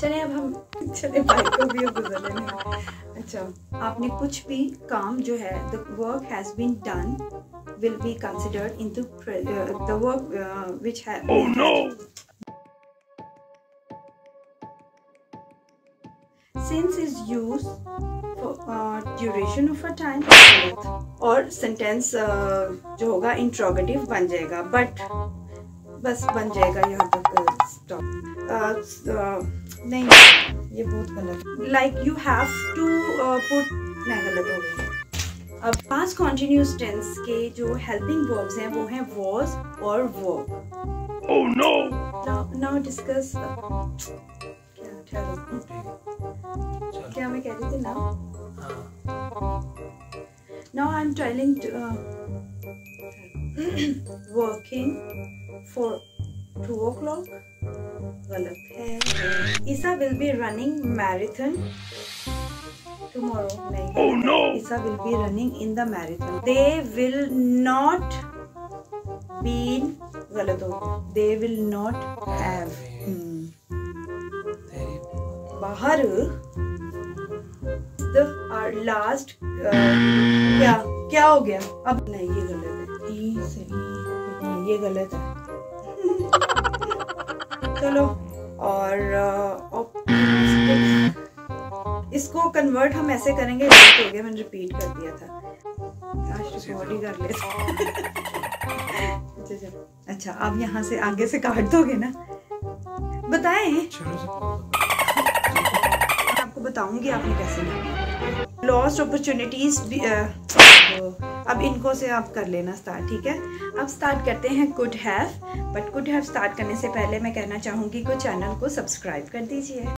चले अब हम चले बाइक को भी गुजर लेने अच्छा आपने कुछ भी काम जो है the work has been done will be considered in the work which है sense is use duration of a time और सेंटेंस जो होगा इंट्रोगेटिव बन जाएगा बट बस बन जाएगा यहाँ तक स्टॉप नहीं ये बहुत गलत। Like you have to put नहीं गलत हो गया। अब पाँच कॉन्टिन्यूस टेंस के जो हेल्पिंग वर्ब्स हैं वो हैं वॉज़ और वो oh, no. नाउ डिस्कस क्या क्या मैं कह रही थी ना? Now I am telling working two o'clock गलत है Isa will be running marathon tomorrow नहीं oh no Isa will be running in the marathon they will not been गलत हो they will not have hmm. बाहर the our last uh, क्या क्या हो गया अब नहीं ये गलत है ई सही नहीं ये गलत है। चलो और इसको कन्वर्ट हम ऐसे करेंगे हो गया मैंने रिपीट कर दिया था। काश रिकॉर्ड कर ले अच्छा अच्छा अब यहाँ से आगे से काट दोगे ना? बताएँ। आपको बताऊँगी आपने कैसे लॉस्ट अपॉर्चुनिटीज़ अब इनको से आप कर लेना स्टार्ट ठीक है? अब स्टार्ट करते हैं could have but could have start करने से पहले मैं कहना चाहूँगी कि चैनल को सब्सक्राइब कर दीजिए।